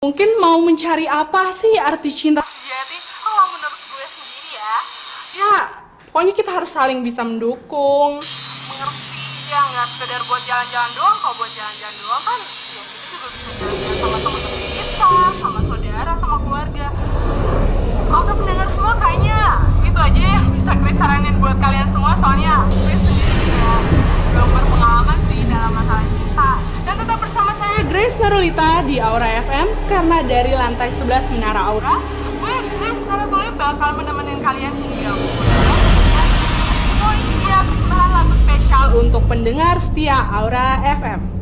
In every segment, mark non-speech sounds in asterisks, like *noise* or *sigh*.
Mungkin mau mencari apa sih arti cinta? Jadi kalau menurut gue sendiri ya ya pokoknya kita harus saling bisa mendukung. mengerti ya nggak sekedar buat jalan-jalan doang. Kalau buat jalan-jalan doang kan ya kita juga bisa jalan-jalan sama teman-teman kita sama saudara sama keluarga. Oke pendengar semua kayaknya itu aja yang bisa gue saranin buat kalian semua. Soalnya gue sendiri juga belum berpengalaman sih dalam masalah cinta Grace Narulita di Aura FM karena dari lantai 11 Menara Aura gue Grace Naratuli bakal menemenin kalian hingga pukul 12. So ini dia persembahan lagu spesial untuk pendengar setia Aura FM.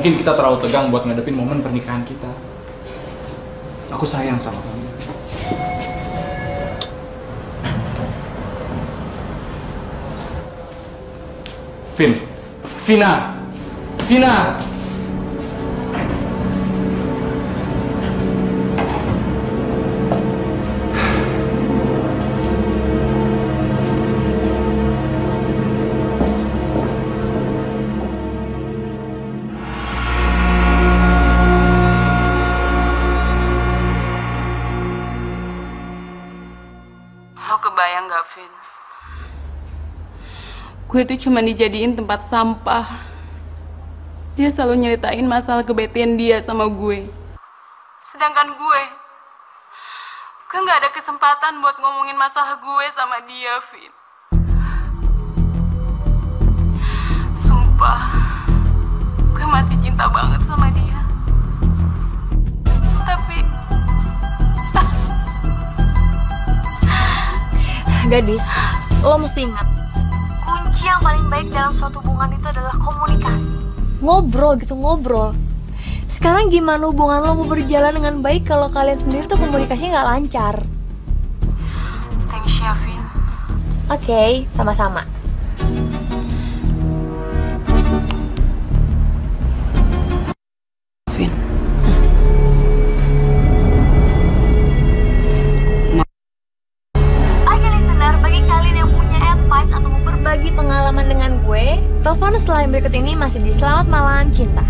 Mungkin kita terlalu tegang buat ngadepin momen pernikahan kita. Aku sayang sama kamu. Vin, Vina, Vina. Gue tuh cuma dijadiin tempat sampah. Dia selalu nyeritain masalah kebetian dia sama gue. Sedangkan gue, gue gak ada kesempatan buat ngomongin masalah gue sama dia, Vin. Sumpah, gue masih cinta banget sama dia. Tapi, Gadis, lo mesti ingat yang paling baik dalam suatu hubungan itu adalah komunikasi. Ngobrol gitu, ngobrol. Sekarang gimana hubungan lo mau berjalan dengan baik kalau kalian sendiri tuh komunikasinya nggak lancar? thanks ya, Vin. Oke, sama-sama. Telepon yang berikut ini masih di Selamat Malam Cinta.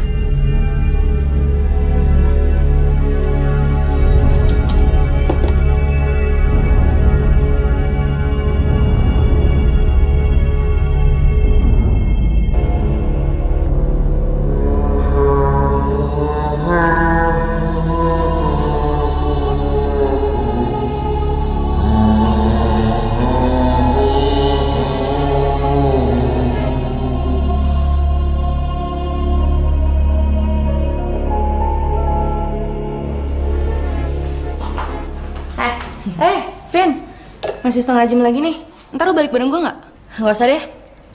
Masih setengah jam lagi nih. Ntar lo balik bareng gue nggak? Gak usah deh,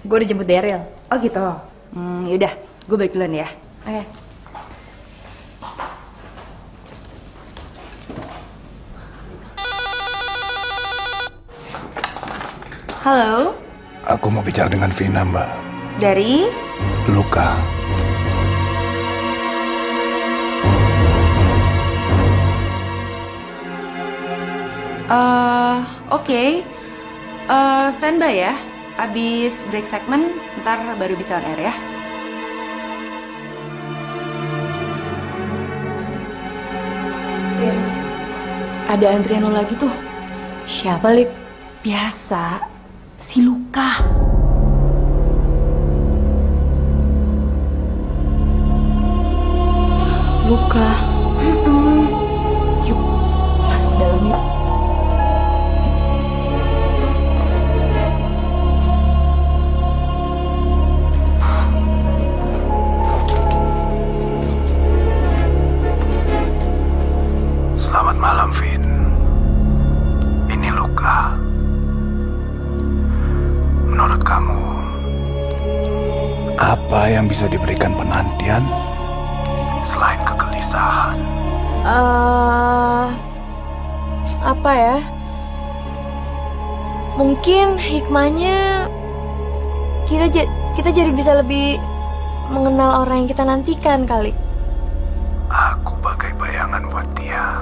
gue udah jemput Daryl. Oh gitu. Hmm, yaudah, gue balik duluan ya. Oke. Halo, Aku mau bicara dengan Vina, Mbak. dari Luka. Eh oke. Eh, standby ya. Abis break segmen, ntar baru bisa on air ya. Ada antrian lo lagi tuh. Siapa, Lip? Biasa, si Luka. Luka. Bisa lebih mengenal orang yang kita nantikan kali. Aku bagai bayangan buat dia.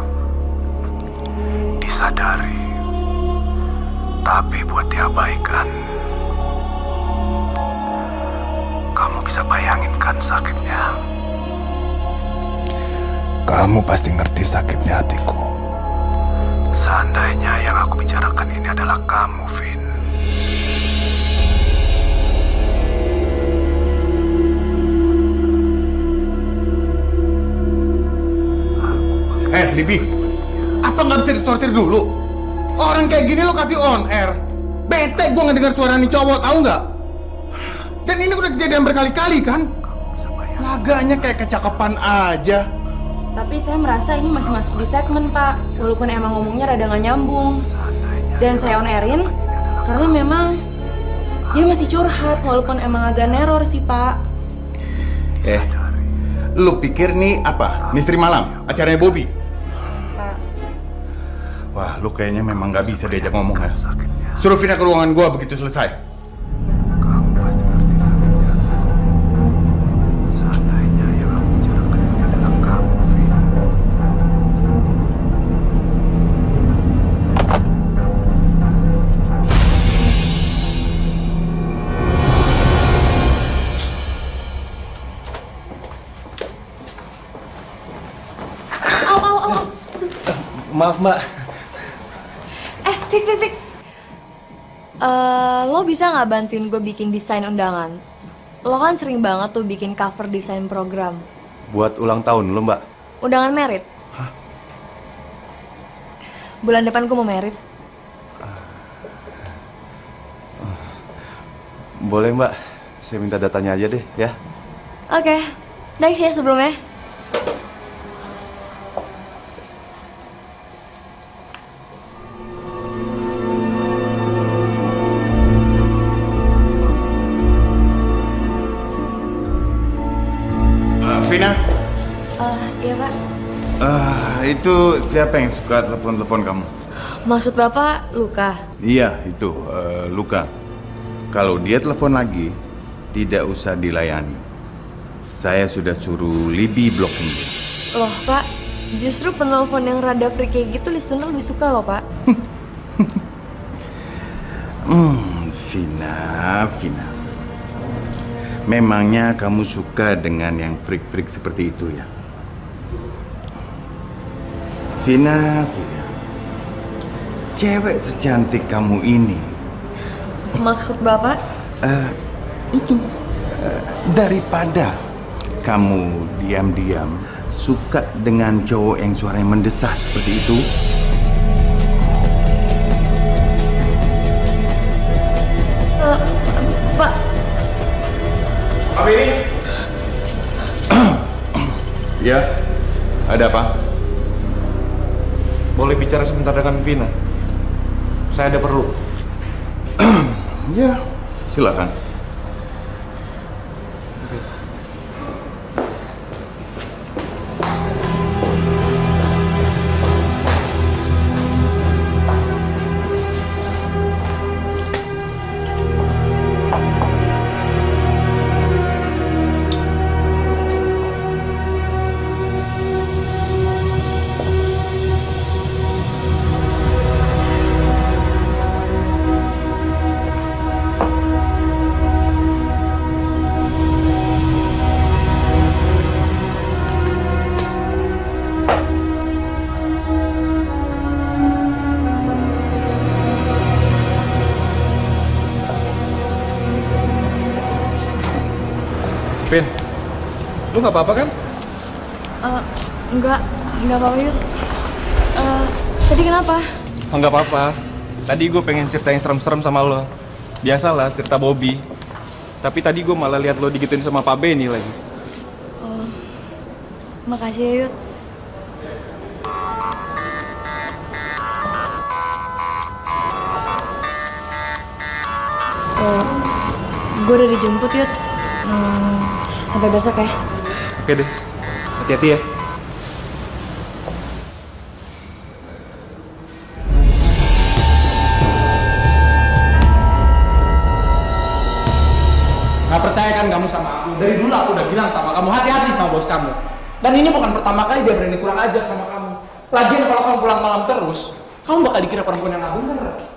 Disadari, tapi buat diabaikan. Kamu bisa bayangin kan sakitnya? Kamu pasti ngerti sakitnya hatiku. Seandainya yang aku bicarakan ini adalah kamu, Libi, apa nggak bisa distortir dulu? Orang kayak gini lo kasih on air. Bete gue ngedenger suara nih cowok, tahu nggak? Dan ini udah kejadian berkali-kali kan? Laganya kayak kecakapan aja. Tapi saya merasa ini masih masuk di segmen, Pak. Walaupun emang ngomongnya rada nggak nyambung. Dan saya on airin karena memang dia masih curhat walaupun emang agak neror sih, Pak. Eh, lu pikir nih apa? Misteri malam, acaranya Bobby. Lu kayaknya memang nggak bisa diajak ngomong ya. Suruh Vina ke ruangan gua begitu selesai. Kamu pasti ngerti sakitnya hatiku. Seandainya yang aku bicarakan ini adalah kamu, Vin. Au, au, au, au. Maaf mbak, Fik, Fik, Fik. Eh, lo bisa nggak bantuin gue bikin desain undangan? Lo kan sering banget tuh bikin cover desain program. buat ulang tahun lo mbak. Undangan merit. Bulan depan gue mau merit. Boleh mbak, saya minta datanya aja deh ya. Oke, thanks ya sebelumnya. Siapa yang suka telepon-telepon kamu? Maksud bapak Luka? Iya, itu eh, Luka. Kalau dia telepon lagi, tidak usah dilayani. Saya sudah suruh Libby blocking dia. Loh pak, justru penelpon yang rada freak kayak gitu listener lebih suka loh pak. *laughs* Hmm, Vina, Vina. Memangnya kamu suka dengan yang freak-freak seperti itu ya? Vina, Vina. Cewek secantik kamu ini, Maksud bapak? eh, itu eh, daripada kamu diam-diam suka dengan cowok yang suaranya mendesah seperti itu, Eh, pak, Apa ini? *clears throat* ya, ada apa? Boleh bicara sebentar dengan Vina? Saya ada perlu. *clears throat* Ya, silakan. Nggak apa-apa kan? eh, enggak, enggak apa-apa Yus. Eh, tadi kenapa? Oh, nggak apa-apa. Tadi gue pengen ceritain serem-serem sama lo. Biasalah cerita Bobby. Tapi tadi gue malah lihat lo digituin sama Pak Benny lagi. Makasih ya Yud. Eh, gue udah dijemput Yud. Hmm, sampai besok ya. Oke deh, hati-hati ya. Gak percaya kan kamu sama aku? Dari dulu aku udah bilang sama kamu, hati-hati sama bos kamu. Dan ini bukan pertama kali dia berani kurang aja sama kamu. Lagian kalau kamu pulang malam terus, kamu bakal dikira perempuan yang gak bener.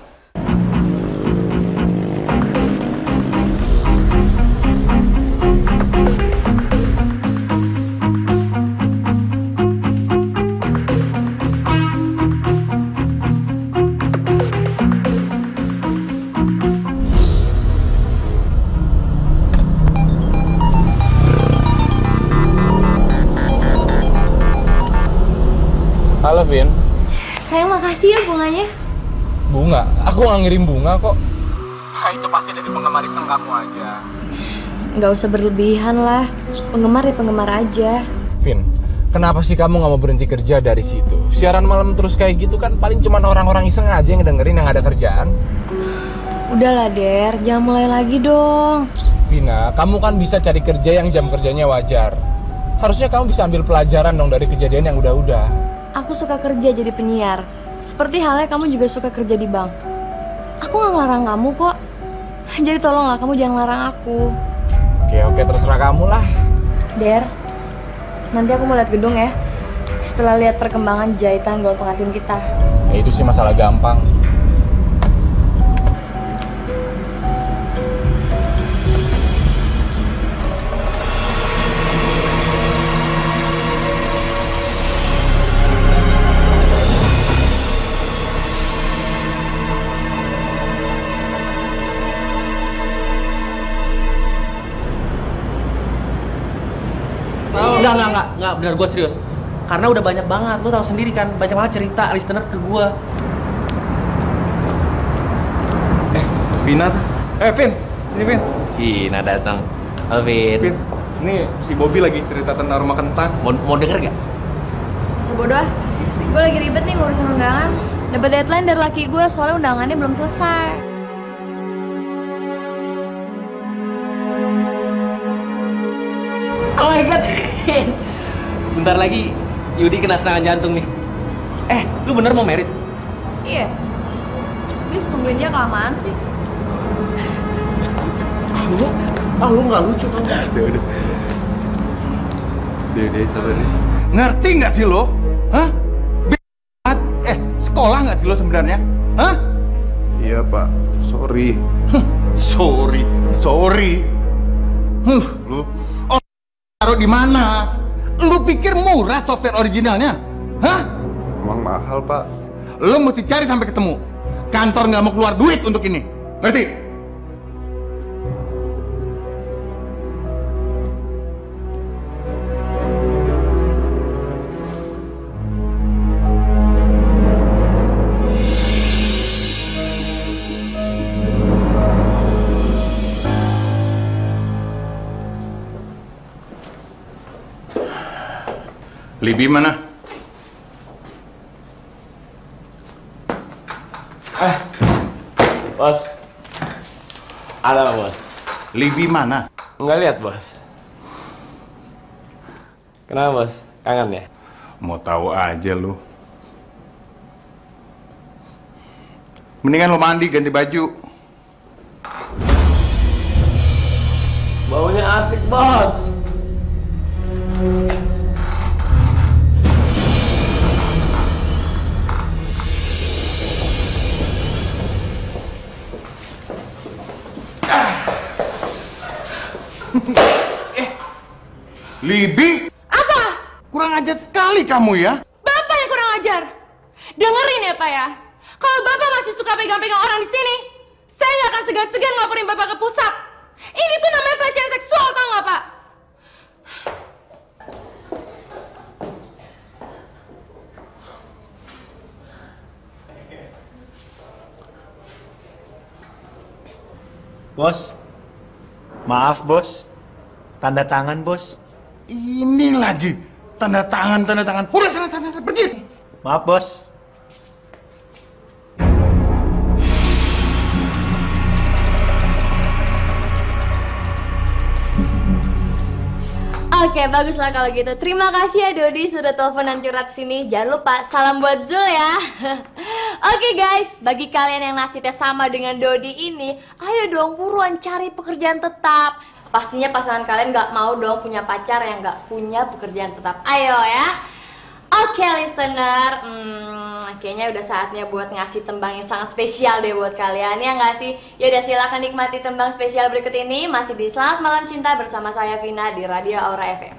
Makasih ya bunganya. bunga. Aku nggak ngirim bunga kok. Ah, itu pasti dari penggemar iseng kamu aja. Nggak usah berlebihan lah. Penggemar ya penggemar aja. Vin, kenapa sih kamu nggak mau berhenti kerja dari situ? Siaran malam terus kayak gitu kan paling cuma orang-orang iseng aja yang dengerin yang ada kerjaan. Udahlah, Der. Jangan mulai lagi dong. Vina, kamu kan bisa cari kerja yang jam kerjanya wajar. Harusnya kamu bisa ambil pelajaran dong dari kejadian yang udah-udah. Aku suka kerja jadi penyiar. Seperti halnya kamu juga suka kerja di bank. Aku nggak ngelarang kamu kok. Jadi tolonglah kamu jangan larang aku. Oke, oke, terserah kamu lah. Der, nanti aku mau lihat gedung ya. Setelah lihat perkembangan jahitan gol pengantin kita. Ya, itu sih masalah gampang. Enggak, benar gue serius. Karena udah banyak banget, lu tahu sendiri kan, banyak banget cerita listener ke gue. Vina tuh. Eh, Vin. Sini, Vin. Vina datang. Halo, Vin. Vin. Nih, si Bobby lagi cerita tentang rumah kentang. Mau, mau denger gak? Masa bodoh ah. Gue lagi ribet nih ngurusin undangan. Dapat deadline dari laki gue soalnya undangannya belum selesai. Oh my god. Bentar lagi Yudi kena serangan jantung nih. Eh, lu bener mau merit? Iya. Bis nungguin dia kelamaan sih. Lu, ah lu gak lucu tau *laughs* gak? Udah, udah. Udah, udah, sabar deh. Ngerti nggak sih lo? Hah? B- eh, sekolah nggak sih lo sebenarnya? Hah? Iya, Pak. Sorry. Sorry, sorry. Huh, lu. Oh, taruh di mana? Lu pikir murah software originalnya? Hah? Emang mahal, Pak. Lu mesti cari sampai ketemu. Kantor nggak mau keluar duit untuk ini. Ngerti? Libi mana? Bos. Ada bos. Libi mana? Nggak lihat bos. Kenapa bos? Kangen ya? Mau tahu aja lu. Mendingan lu mandi ganti baju. Baunya asik bos. Libi? Apa? Kurang ajar sekali kamu ya. Bapak yang kurang ajar. Dengerin ya Pak ya. Kalau Bapak masih suka pegang-pegang orang di sini, saya nggak akan segan-segan ngelaporin Bapak ke pusat. Ini tuh namanya pelecehan seksual, tau nggak Pak? Bos, maaf bos, tanda tangan bos. Ini lagi tanda tangan tanda tangan. Udah sana sana, sana pergi. Maaf bos. Oke, baguslah kalau gitu. Terima kasih ya Dodi sudah telepon dan curhat sini. Jangan lupa salam buat Zul ya. *laughs* Oke guys, bagi kalian yang nasibnya sama dengan Dodi ini, ayo dong buruan cari pekerjaan tetap. Pastinya pasangan kalian nggak mau dong punya pacar yang nggak punya pekerjaan tetap. Ayo ya. Oke listener, hmm, kayaknya udah saatnya buat ngasih tembang yang sangat spesial deh buat kalian ya nggak sih? Yaudah silahkan nikmati tembang spesial berikut ini masih di Selamat Malam Cinta bersama saya Vina di Radio Aura FM.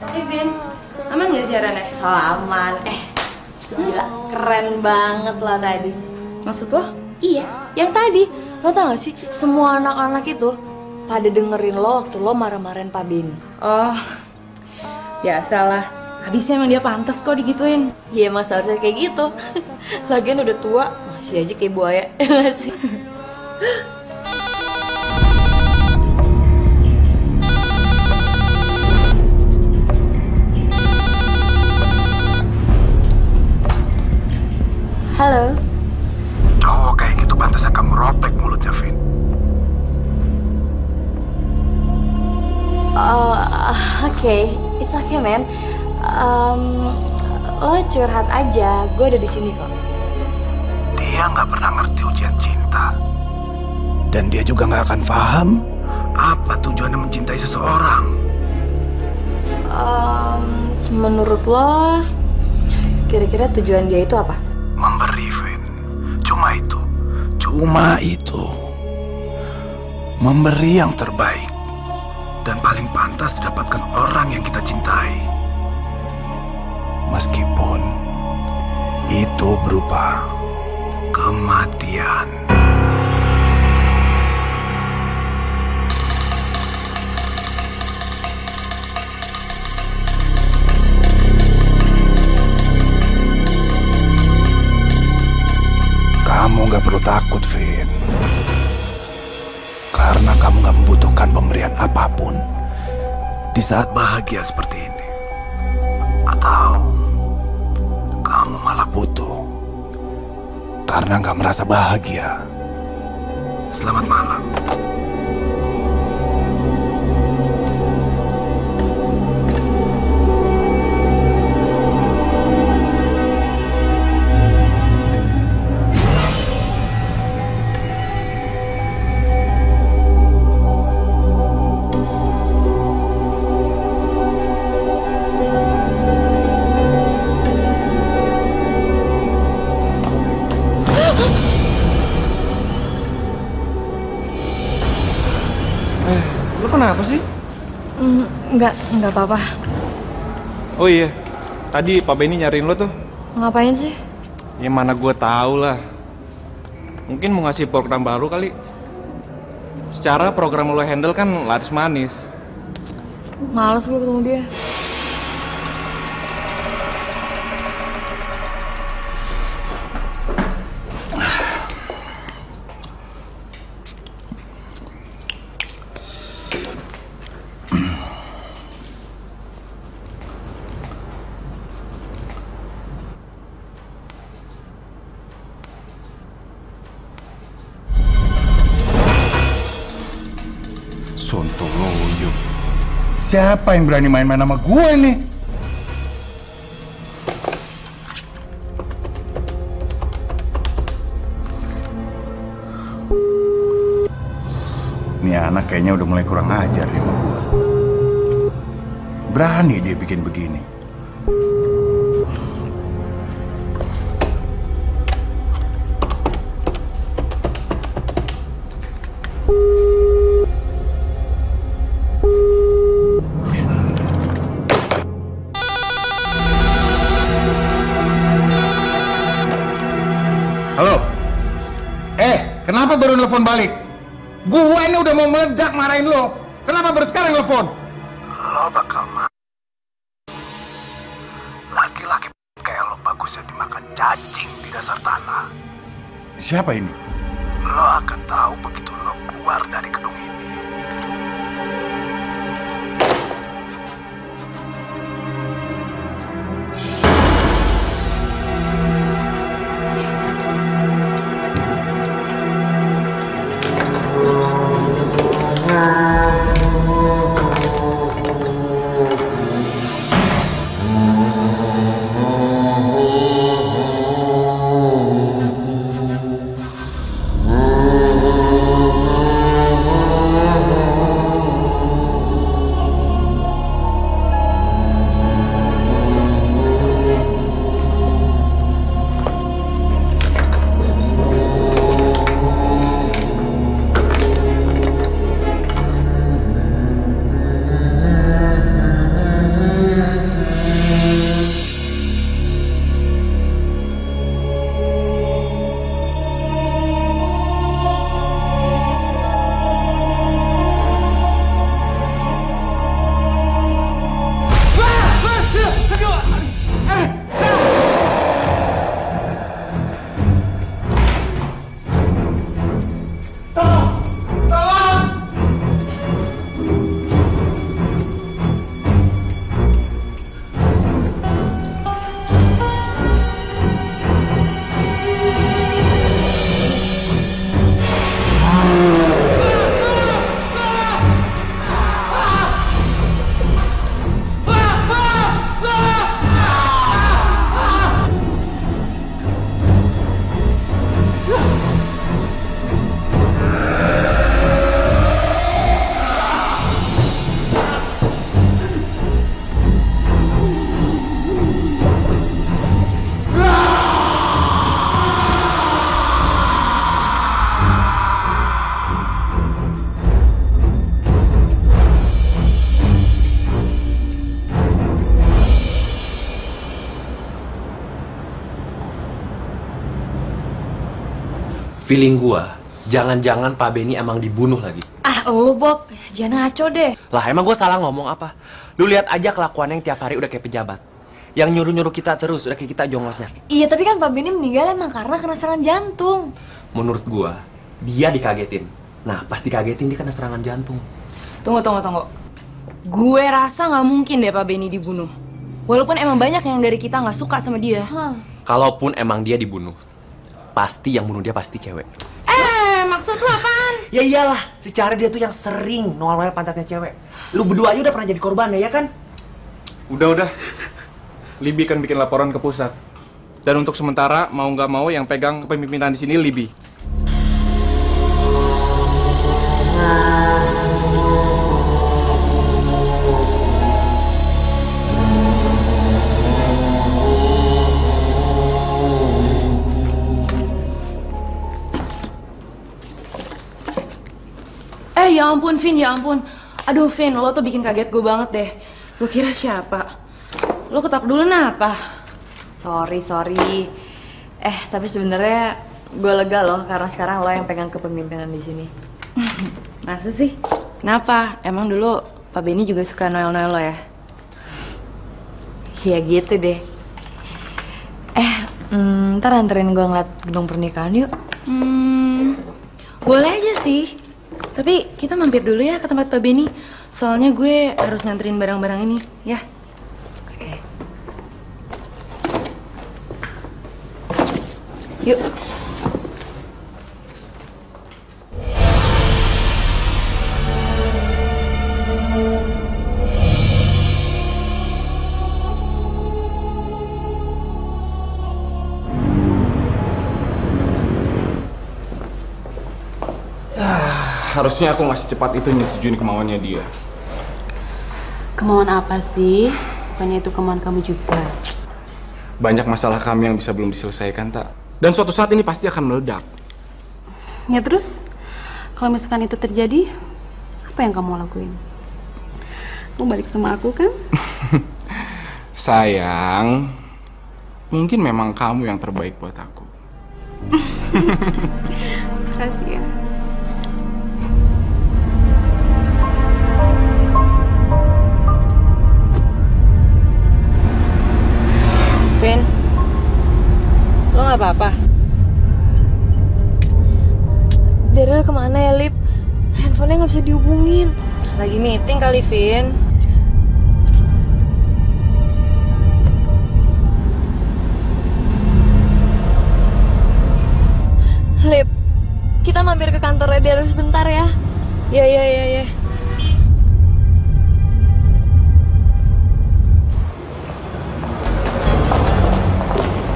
Eh, Vin, aman gak siarannya? Oh, aman. Eh, gila keren banget lah tadi. Maksud lo? Iya, yang tadi. Lo tau gak sih, semua anak-anak itu pada dengerin lo waktu lo marah-marahin Pak Beni. Oh, biasalah. Habisnya emang dia pantas kok digituin. Iya emang seharusnya kayak gitu. *laughs* Lagian udah tua, masih aja kayak buaya. *laughs* Ya sih? Halo. Sepantasnya kamu robek mulutnya, Vin. Uh, Oke, it's okay man. Um, lo curhat aja, gue ada di sini kok. Dia nggak pernah ngerti ujian cinta. Dan dia juga nggak akan paham apa tujuannya mencintai seseorang. Um, menurut lo, kira-kira tujuan dia itu apa? Memberi, Vin. Cuma itu. Cuma itu. Memberi yang terbaik. Dan paling pantas didapatkan orang yang kita cintai. Meskipun itu berupa kematian. Kamu gak perlu takut, Vin. Karena kamu gak membutuhkan pemberian apa pun di saat bahagia seperti ini. Atau kamu malah butuh karena gak merasa bahagia. Selamat malam. Mm, nggak, nggak apa-apa. Oh iya, tadi Pak Benny nyariin lo tuh. Ngapain sih? Ya mana gue tahu lah. Mungkin mau ngasih program baru kali. Secara program lo handle kan laris manis. Males gue ketemu dia. Siapa yang berani main-main sama gue nih? Nih anak kayaknya udah mulai kurang ajar nih sama gue. Berani dia bikin begini. Nelfon balik? Gua ini udah mau meledak marahin lo. Kenapa baru sekarang nelfon? Lo bakal Laki-laki kayak lo bagusnya dimakan cacing di dasar tanah. Siapa ini? Feeling gua, jangan-jangan Pak Benny emang dibunuh lagi. Ah, lu Bob, jangan ngaco deh. Lah emang gua salah ngomong apa? Lu lihat aja kelakuannya yang tiap hari udah kayak pejabat. Yang nyuruh-nyuruh kita terus, udah kayak kita jongosnya. Iya, tapi kan Pak Benny meninggal emang karena kena serangan jantung. Menurut gua, dia dikagetin. Nah, pas dikagetin dia kena serangan jantung. Tunggu, tunggu, tunggu. Gue rasa nggak mungkin deh Pak Benny dibunuh. Walaupun emang banyak yang dari kita nggak suka sama dia. Kalaupun emang dia dibunuh, pasti yang bunuh dia pasti cewek. Eh, maksud lu apaan? Ya iyalah, secara dia tuh yang sering noel-noel pantatnya cewek. Lu berdua aja udah pernah jadi korban ya kan? Udah udah. Libi kan bikin laporan ke pusat. Dan untuk sementara mau nggak mau yang pegang kepemimpinan di sini Libi. Eh, ya ampun, Vin, ya ampun. Aduh, Vin, lo tuh bikin kaget gue banget deh. Gue kira siapa? Lo ketak dulu kenapa? Sorry, sorry. Eh, tapi sebenarnya gue lega loh karena sekarang lo yang pegang kepemimpinan di sini. *laughs* Masa sih? Kenapa? Emang dulu Pak Benny juga suka noel-noel lo ya? Ya gitu deh. Eh, mm, ntar anterin gue ngeliat gedung pernikahan yuk. Hmm, boleh aja sih. Tapi kita mampir dulu ya ke tempat Pak Benny. Soalnya gue harus nganterin barang-barang ini, ya. Yuk. Harusnya aku nggak secepat itu nyetujuin kemauannya dia. Kemauan apa sih? Bukannya itu kemauan kamu juga. Banyak masalah kami yang bisa belum diselesaikan, tak? Dan suatu saat ini pasti akan meledak. Ya terus, kalau misalkan itu terjadi, apa yang kamu lakuin? Kamu balik sama aku kan? *laughs* Sayang, mungkin memang kamu yang terbaik buat aku. *laughs* Makasih ya. Vin, lo nggak apa-apa? Daryl ke mana ya, Lip? Handphonenya nggak bisa dihubungin. Lagi meeting kali, Vin. Lip, kita mampir ke kantornya Daryl sebentar ya. Ya, ya, ya, ya.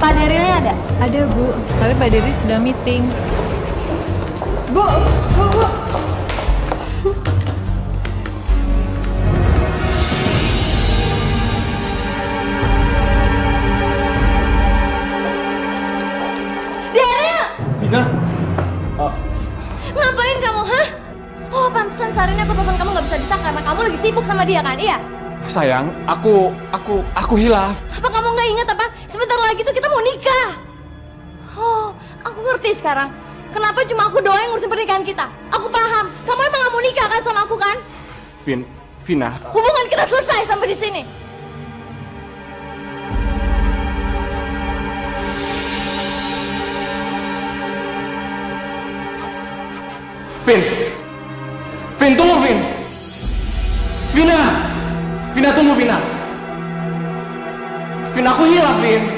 Pak Darylnya ada? Ada bu, tapi Pak Dery sedang meeting. Bu, bu, bu. Daryl! Vina, Ngapain kamu, hah? Oh, pantesan seharian aku telepon kamu nggak bisa bisa karena kamu lagi sibuk sama dia kan? Iya? sayang, aku, aku, aku hilaf. Apa kamu nggak ingat apa? Sebentar lagi tuh kita mau nikah. Oh, aku ngerti sekarang. Kenapa cuma aku doang yang ngurusin pernikahan kita? Aku paham. Kamu emang gak mau nikah kan sama aku kan? Vin, Vina, Hubungan kita selesai sampai di sini. Vin, Vin tunggu Vin. Vina, Vina tunggu Vina. Vin aku hilaf Vin.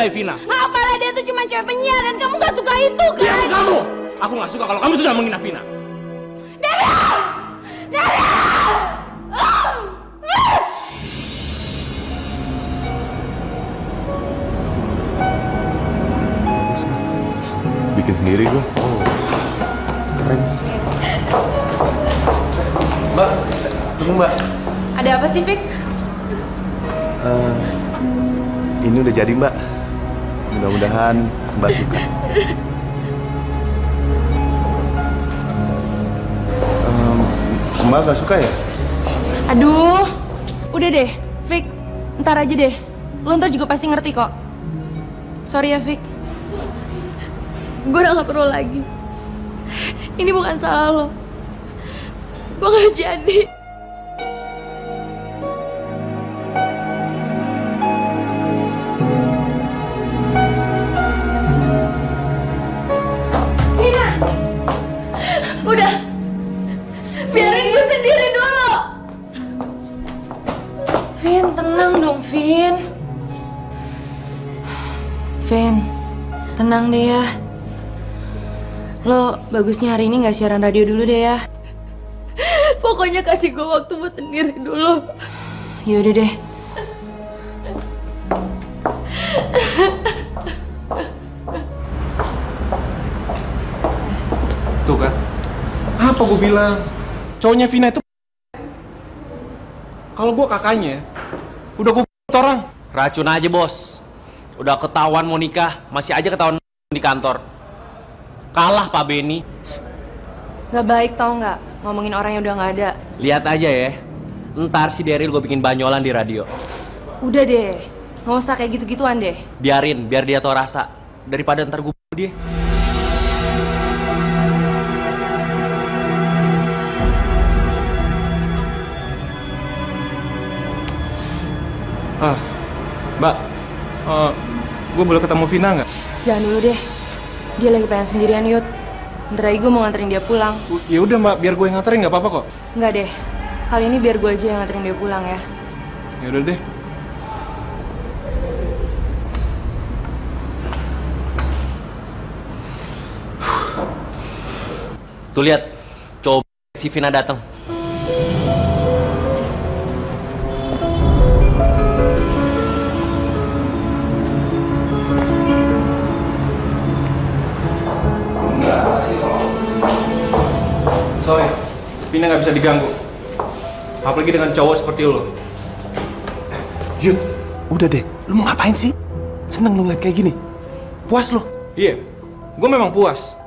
mencintai Vina. Apalah dia itu cuma cewek penyiar dan kamu gak suka itu kan? Ya, kamu! Aku gak suka kalau kamu sudah menghina Vina. Daryl! Daryl! Bikin sendiri gue. Oh, keren. Mbak, tunggu mbak. Ada apa sih, Vic? Uh, eh, ini udah jadi mbak. Mudah-mudahan mbak suka. Em, mbak gak suka ya? Aduh, udah deh, Fik. Ntar aja deh. Lo ntar juga pasti ngerti kok. Sorry ya, Fik. Gue udah gak perlu lagi. Ini bukan salah lo. Gue gak jadi. Bagusnya hari ini nggak siaran radio dulu deh ya. *laughs* Pokoknya kasih gue waktu buat sendiri dulu. Yaudah deh. Tuh kan. Apa gue bilang? Cowoknya Vina itu kalau gue kakaknya, udah gue orang. Racun aja bos. Udah ketahuan mau nikah, masih aja ketahuan di kantor. Kalah Pak Beni. Nggak baik tau nggak ngomongin orang yang udah nggak ada. Lihat aja ya. Ntar si Daryl gue bikin banyolan di radio. Udah deh, nggak usah kayak gitu-gituan deh. Biarin, biar dia tau rasa. Daripada ntar gue dia. Ah, Mbak, eh, gue boleh ketemu Vina nggak? Jangan dulu deh. Dia lagi pengen sendirian, Yud. Ntar lagi gue mau nganterin dia pulang. Ya udah Mbak, biar gue yang nganterin nggak apa-apa kok. Nggak deh. Kali ini biar gue aja yang nganterin dia pulang ya. Ya udah deh. Tuh lihat, coba si Vina datang. Vina nggak bisa diganggu. Apalagi dengan cowok seperti lo. Yud, udah deh. Lu mau ngapain sih? Seneng lu ngeliat kayak gini. Puas lu? Iya, gue memang puas.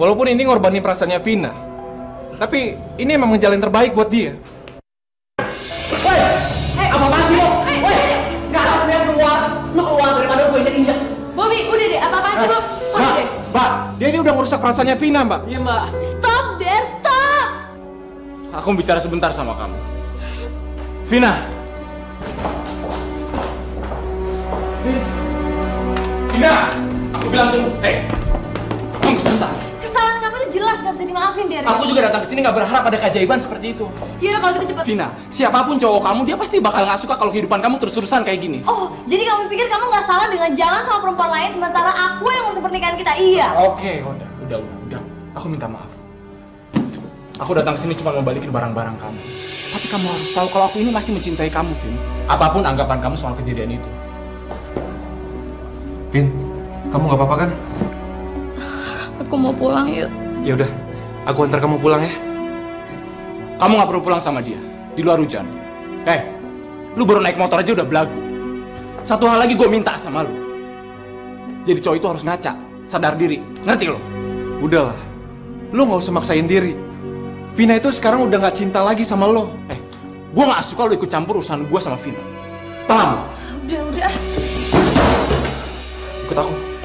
Walaupun ini ngorbanin perasaannya Vina. Tapi ini emang jalan terbaik buat dia. Hei, apa apaan sih lo? Woi, sekarang kalian keluar. Lu keluar daripada gue injak-injak. Bobby, udah deh. Apa-apaan sih lo? Stop deh. Mbak, dia ini udah ngerusak perasaannya Vina, Mbak. Iya, Mbak. Stop! Aku bicara sebentar sama kamu. Vina. Vina, aku bilang tunggu. Eh, tunggu sebentar. Kesalahan kamu itu jelas gak bisa dimaafin, Der. Aku juga datang ke sini nggak berharap ada keajaiban seperti itu. Yaudah kalau gitu cepet. Vina, siapa pun cowok kamu, dia pasti bakal nggak suka kalau kehidupan kamu terus-terusan kayak gini. Oh, jadi kamu pikir kamu nggak salah dengan jalan sama perempuan lain sementara aku yang ngurus pernikahan kita? Iya. Oke, udah, udah, udah, udah. Aku minta maaf. Aku datang ke sini cuma mau balikin barang-barang kamu. Tapi kamu harus tahu kalau aku ini masih mencintai kamu, Vin. Apa pun anggapan kamu soal kejadian itu. Vin, kamu nggak apa-apa kan? Aku mau pulang, yuk. Ya udah, aku antar kamu pulang ya. Kamu nggak perlu pulang sama dia. Di luar hujan. Eh, lu baru naik motor aja udah belagu. Satu hal lagi gue minta sama lu. Jadi cowok itu harus ngaca, sadar diri. Ngerti lo? Udahlah, lo nggak usah maksain diri. Vina itu sekarang udah nggak cinta lagi sama lo. Eh, gue nggak suka lo ikut campur urusan gue sama Vina. Paham? Udah, udah. Ikut aku.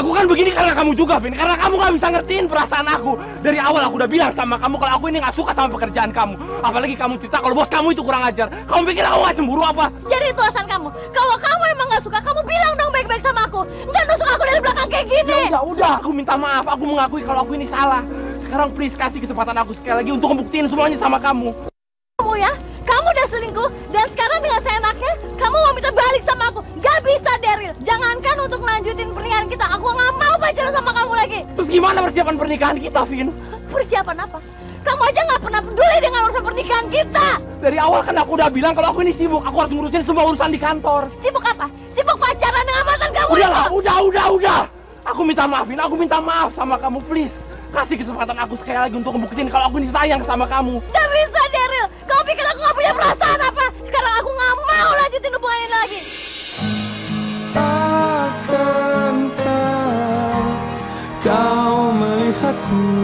Aku kan begini karena kamu juga, Vin. Karena kamu gak bisa ngertiin perasaan aku. Dari awal aku udah bilang sama kamu kalau aku ini gak suka sama pekerjaan kamu. Apalagi kamu cerita kalau bos kamu itu kurang ajar. Kamu pikir aku gak cemburu apa? Jadi itu alasan kamu. Kalau kamu emang gak suka, kamu bilang dong baik-baik sama aku. Nggak nusuk aku dari belakang kayak gini. Ya udah, udah. Aku minta maaf. Aku mengakui kalau aku ini salah. Sekarang please kasih kesempatan aku sekali lagi untuk ngebuktiin semuanya sama kamu. Kamu Gak bisa Daryl. Jangankan untuk lanjutin pernikahan kita, aku nggak mau pacaran sama kamu lagi. Terus gimana persiapan pernikahan kita, Vin? Persiapan apa? Kamu aja nggak pernah peduli dengan urusan pernikahan kita. Dari awal kan aku udah bilang kalau aku ini sibuk. Aku harus ngurusin semua urusan di kantor. Sibuk apa? Sibuk pacaran dengan mantan kamu Udah itu. lah, udah, udah, udah. Aku minta maafin, aku minta maaf sama kamu, please. Kasih kesempatan aku sekali lagi untuk ngebuktiin kalau aku ini sayang sama kamu. Gak bisa Daryl. Kamu pikir aku nggak punya perasaan apa? Sekarang aku nggak mau lanjutin hubungan ini lagi. Akankah kau melihatku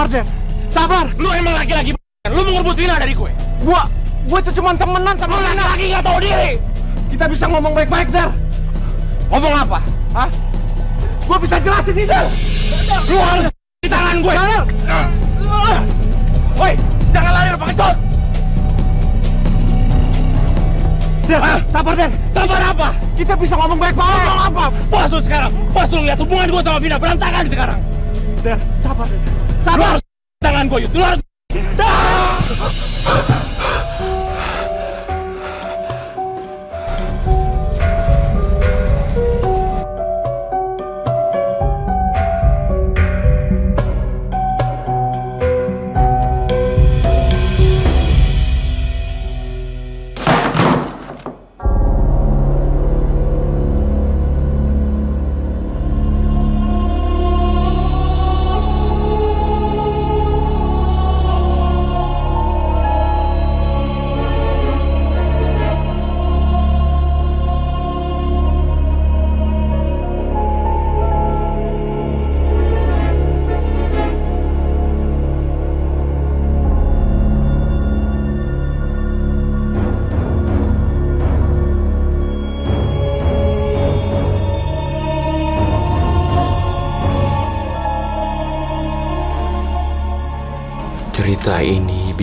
sabar, Der. Sabar. Lo emang laki-laki. Lo mau ngerebut Vina dari gue. Gua... Gua tuh cuma temenan sama Lo laki-laki nggak tahu diri. Kita bisa ngomong baik-baik, Der. Ngomong apa? Hah? Gua bisa jelasin nih, Der. Lo harus di tangan gue. Woi, jangan lari, lo pengecut. Der, sabar Der, sabar apa? Kita bisa ngomong baik-baik. Ngomong apa? Puas lu sekarang, puas lu ngeliat hubungan gue sama Vina berantakan sekarang. Sabar sabar. Lu harus tangan gue. Lu harus...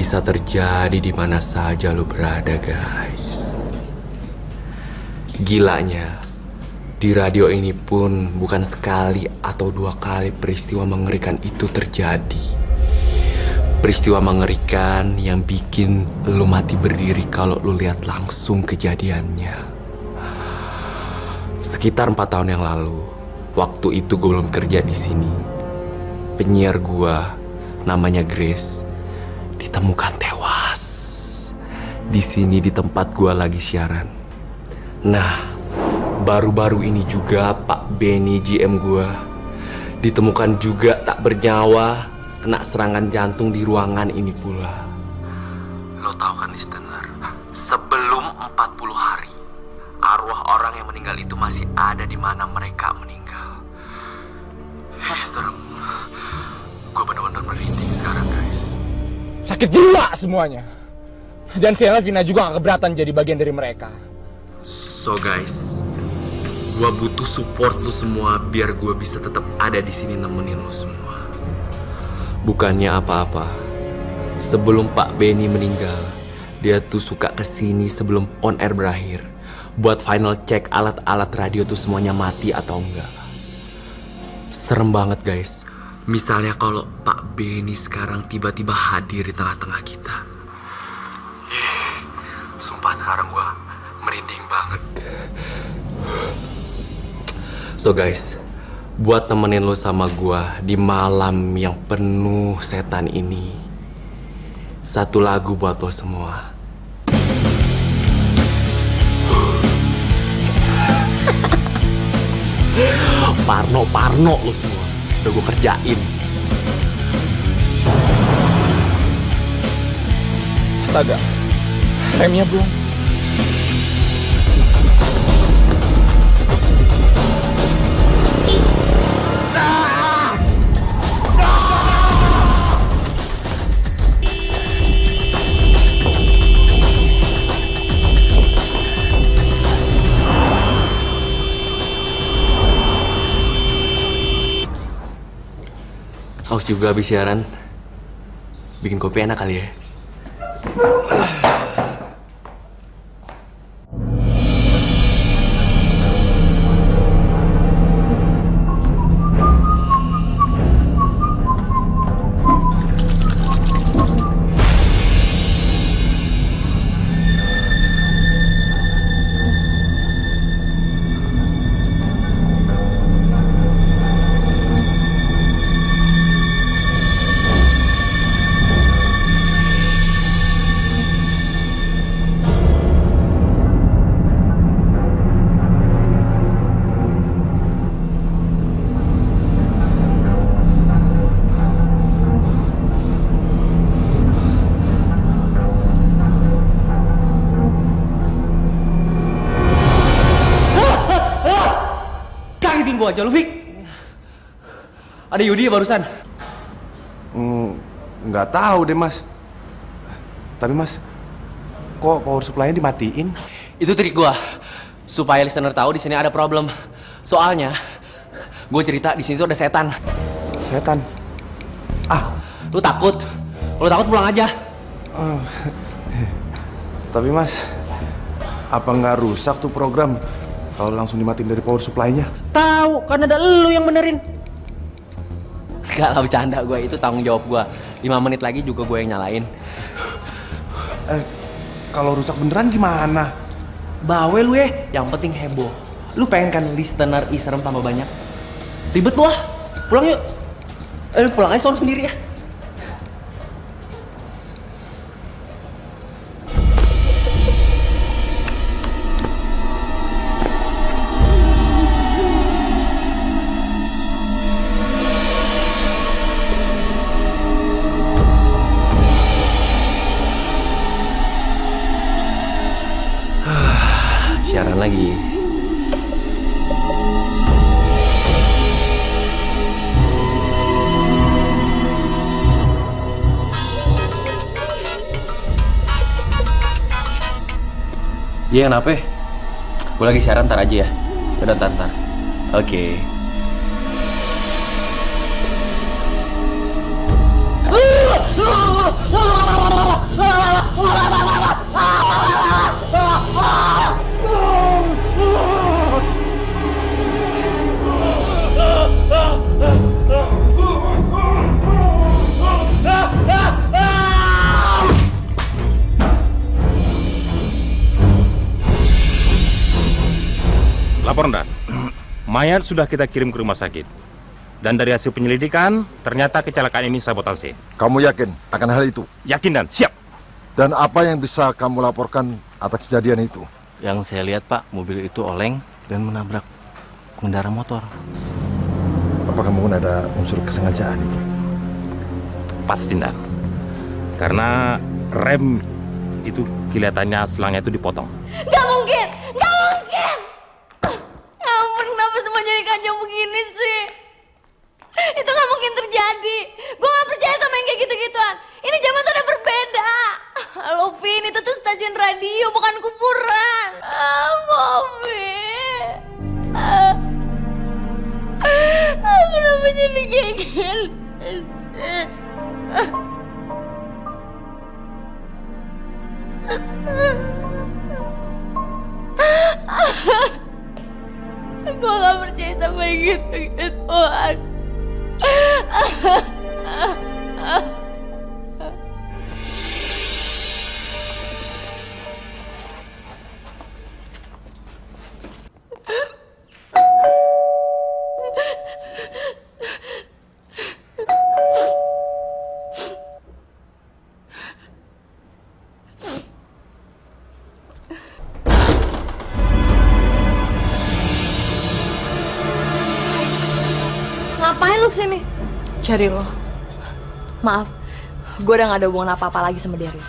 bisa terjadi di mana saja lo berada, guys. Gilanya, di radio ini pun bukan sekali atau dua kali peristiwa mengerikan itu terjadi. Peristiwa mengerikan yang bikin lu mati berdiri kalau lu lihat langsung kejadiannya. Sekitar empat tahun yang lalu, waktu itu gue belum kerja di sini. Penyiar gua namanya Grace ditemukan tewas di sini di tempat gua lagi siaran. Nah, baru-baru ini juga Pak Benny GM gua ditemukan juga tak bernyawa kena serangan jantung di ruangan ini pula. Lo tahu kan listener, sebelum 40 hari arwah orang yang meninggal itu masih ada di mana Sakit jiwa semuanya. Dan si Vina juga gak keberatan jadi bagian dari mereka. So guys, gua butuh support lu semua biar gua bisa tetap ada di sini nemenin lu semua. Bukannya apa-apa. Sebelum Pak Benny meninggal, dia tuh suka ke sini sebelum on air berakhir buat final check alat-alat radio tuh semuanya mati atau enggak. Serem banget guys. Misalnya kalau Pak Benny sekarang tiba-tiba hadir di tengah-tengah kita. Ih, Sumpah sekarang gua merinding banget. So guys, buat temenin lo sama gua di malam yang penuh setan ini. Satu lagu buat lo semua. *laughs* Parno, Parno lo semua. Udah gue kerjain. Astaga, remnya belum. Haus juga habis siaran. Bikin kopi enak kali ya. Aja lu, Fik. Ada Yudi ya barusan. Hmm, nggak tahu deh mas. Tapi mas, kok power supply-nya dimatiin? Itu trik gua supaya listener tahu di sini ada problem. Soalnya gue cerita di sini tuh ada setan. Setan? Ah, lu takut? Lu takut pulang aja. Oh. *laughs* Tapi mas, apa nggak rusak tuh program kalau langsung dimatiin dari power supply-nya? Tahu, kan ada lu yang benerin. Gak lah bercanda gue, itu tanggung jawab gue 5 menit lagi juga gue yang nyalain Eh, kalau rusak beneran gimana? Bawe lu ya, yang penting heboh Lu pengen kan listener iserem tambah banyak? Ribet lu ah, pulang yuk Eh lu pulang aja solo sendiri ya Iya kenapa? Gue lagi siaran ntar aja ya. Udah ntar ntar. Oke. Laporan Dan. Mayat sudah kita kirim ke rumah sakit. Dan dari hasil penyelidikan, ternyata kecelakaan ini sabotase. Kamu yakin akan hal itu? Yakin dan siap. Dan apa yang bisa kamu laporkan atas kejadian itu? Yang saya lihat Pak, mobil itu oleng dan menabrak pengendara motor. Apakah mungkin ada unsur kesengajaan itu? Pasti Dan. Karena rem itu kelihatannya selangnya itu dipotong. Gak mungkin, gak mungkin. Ampun, kenapa semua jadi kacau begini sih? Itu gak mungkin terjadi. Gue gak percaya sama yang kayak gitu-gituan. Ini zaman tuh udah berbeda. Halo Vin, itu tuh stasiun radio, bukan kuburan. Bobby. *laughs* Kenapa jadi kayak gini sih? *laughs* Gue gak percaya sama gitu-gituan. *laughs* Cari lo. Maaf, gue udah gak ada hubungan apa-apa lagi sama Daryl.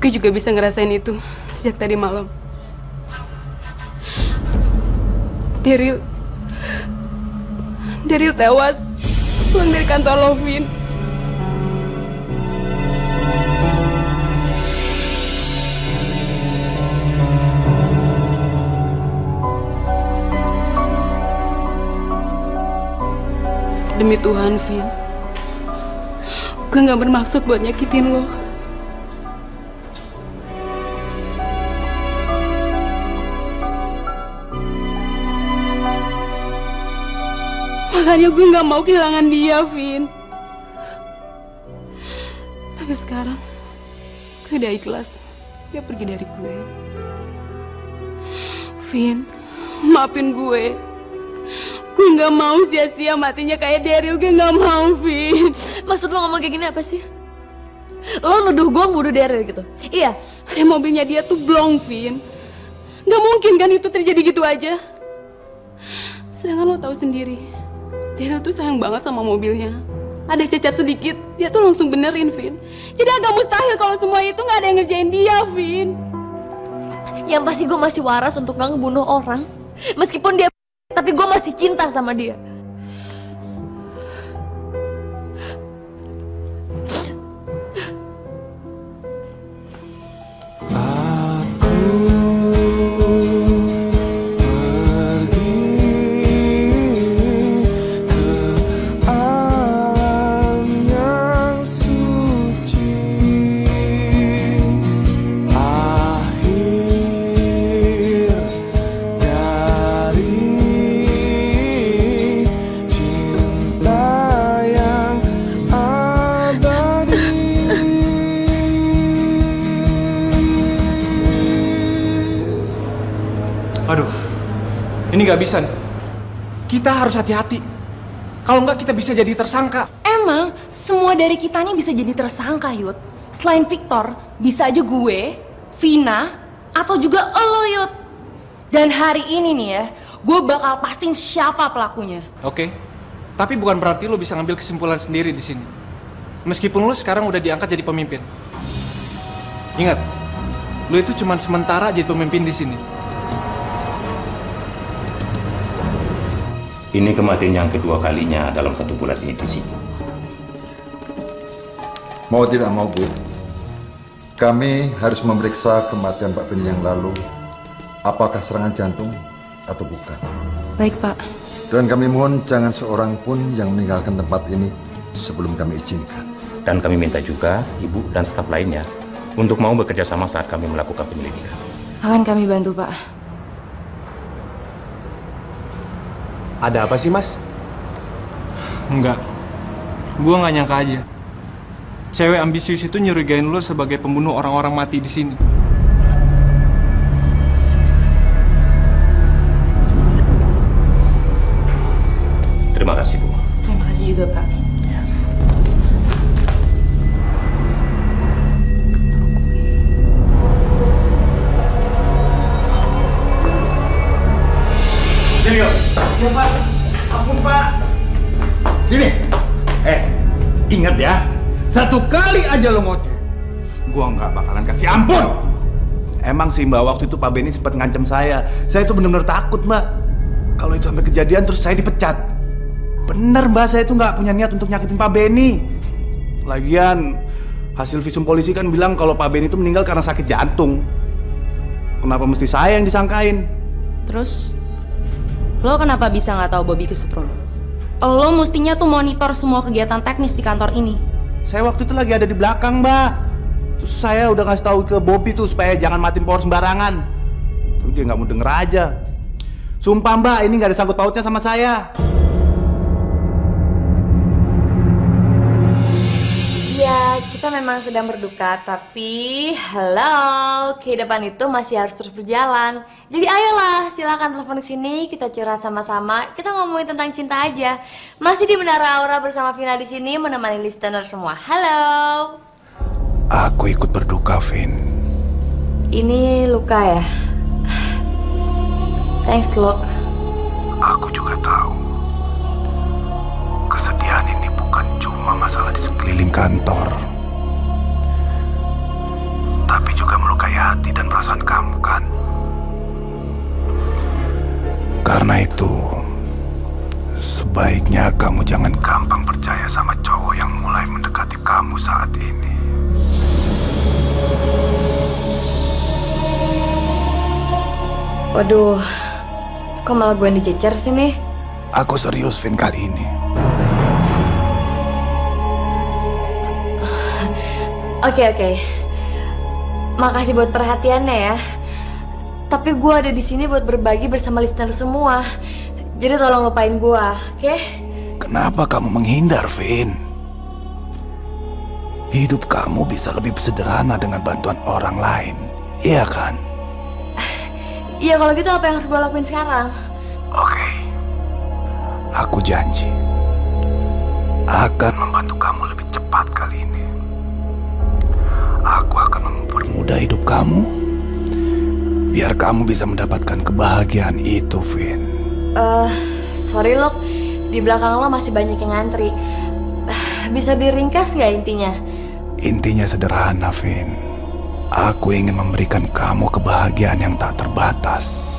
Gue juga bisa ngerasain itu sejak tadi malam. Daryl, Daryl tewas pulang dari kantor Lovin. Demi Tuhan, Vin. Gue gak bermaksud buat nyakitin lo. Makanya gue gak mau kehilangan dia, Vin. Tapi sekarang, gue udah ikhlas. Dia pergi dari gue. Vin, maafin gue. Gue gak mau sia-sia matinya kayak Daryl. Gue gak mau, Vin. Maksud lo ngomong kayak gini apa sih? Lo nuduh gue bunuh Daryl gitu? Iya. Ada mobilnya dia tuh blong, Vin. Gak mungkin kan itu terjadi gitu aja. Sedangkan lo tahu sendiri, Daryl tuh sayang banget sama mobilnya. Ada cacat sedikit, dia tuh langsung benerin, Vin. Jadi agak mustahil kalau semua itu nggak ada yang ngerjain dia, Vin. Yang pasti gue masih waras untuk gak ngebunuh orang. Meskipun dia tapi gue masih cinta sama dia. Nggak bisa nih. Kita harus hati-hati. Kalau nggak kita bisa jadi tersangka. Emang semua dari kita nih bisa jadi tersangka, Yud. Selain Victor, bisa aja gue, Vina, atau juga lo, Yud. Dan hari ini nih ya, gue bakal pastiin siapa pelakunya. Oke. Tapi bukan berarti lo bisa ngambil kesimpulan sendiri di sini. Meskipun lo sekarang udah diangkat jadi pemimpin. Ingat, lo itu cuma sementara jadi pemimpin di sini. Ini kematian yang kedua kalinya dalam satu bulan ini di sini. Mau tidak mau, Bu, kami harus memeriksa kematian Pak Beni yang lalu, apakah serangan jantung atau bukan. Baik, Pak. Dan kami mohon jangan seorang pun yang meninggalkan tempat ini sebelum kami izinkan. Dan kami minta juga ibu dan staf lainnya untuk mau bekerja sama saat kami melakukan penyelidikan. Akan kami bantu, Pak. Ada apa sih, Mas? Enggak. Gua nggak nyangka aja. Cewek ambisius itu nyurigain lo sebagai pembunuh orang-orang mati di sini. Satu kali aja lo ngoceh. Gua nggak bakalan kasih ampun. Emang sih mbak waktu itu Pak Benny sempat ngancam saya. Saya itu benar-benar takut mbak. Kalau itu sampai kejadian terus saya dipecat. Bener mbak saya itu nggak punya niat untuk nyakitin Pak Benny. Lagian hasil visum polisi kan bilang kalau Pak Benny itu meninggal karena sakit jantung. Kenapa mesti saya yang disangkain? Terus, lo kenapa bisa nggak tahu Bobby kesetrum? Lo mestinya tuh monitor semua kegiatan teknis di kantor ini. Saya waktu itu lagi ada di belakang mbak. Terus saya udah ngasih tahu ke Bobby tuh supaya jangan matiin power sembarangan. Tapi dia nggak mau denger aja. Sumpah mbak, ini nggak ada sangkut pautnya sama saya. Kita memang sedang berduka, tapi hello, kehidupan itu masih harus terus berjalan. Jadi ayolah, silakan telepon ke sini, kita curhat sama-sama, kita ngomongin tentang cinta aja. Masih di Menara Aura bersama Vina di sini menemani listener semua. Halo. Aku ikut berduka, Vin. Ini luka ya? Thanks, Lok. Aku juga tahu. Kesedihan ini bukan cuma masalah di sekeliling kantor. Tapi juga melukai hati dan perasaan kamu, kan? Karena itu, sebaiknya kamu jangan gampang percaya sama cowok yang mulai mendekati kamu saat ini. Waduh, kok malah gue yang dicecer sih nih? Aku serius, Vin, kali ini. Oke oke. Makasih buat perhatiannya ya. Tapi gue ada di sini buat berbagi bersama listener semua. Jadi tolong lupain gue, oke? Kenapa kamu menghindar, Vin? Hidup kamu bisa lebih sederhana dengan bantuan orang lain, iya kan? *sighs* Iya kalau gitu apa yang harus gue lakuin sekarang? Oke, aku janji akan membantu kamu lebih cepat kali ini. Aku akan mempermudah hidup kamu biar kamu bisa mendapatkan kebahagiaan itu, Vin. Eh, sorry loh, di belakang lo masih banyak yang ngantri. *sighs* Bisa diringkas nggak intinya? Intinya sederhana, Vin. Aku ingin memberikan kamu kebahagiaan yang tak terbatas.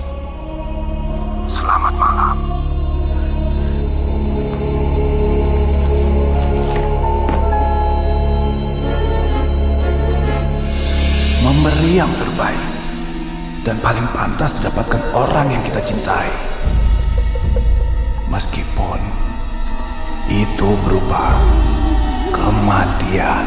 Selamat malam. Orang yang kita cintai. Meskipun itu berupa kematian.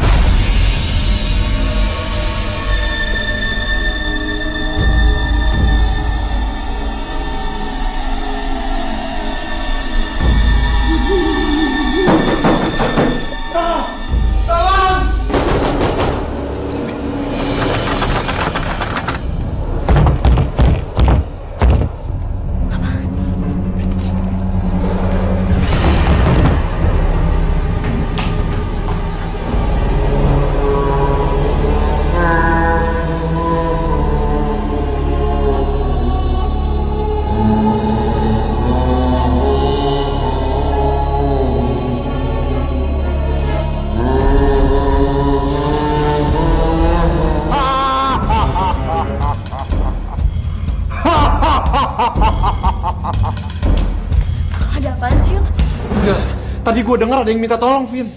Tadi gue dengar ada yang minta tolong, Vin.